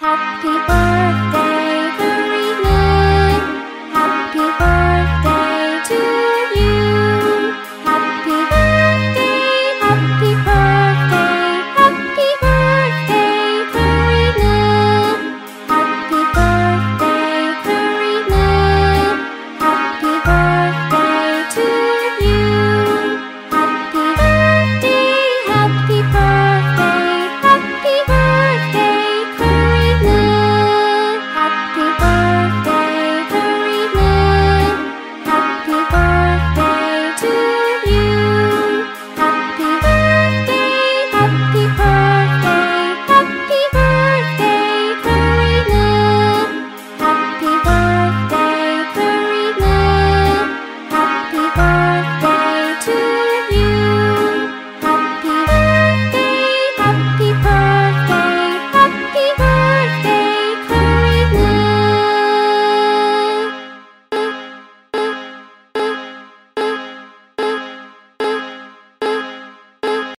Happy birthday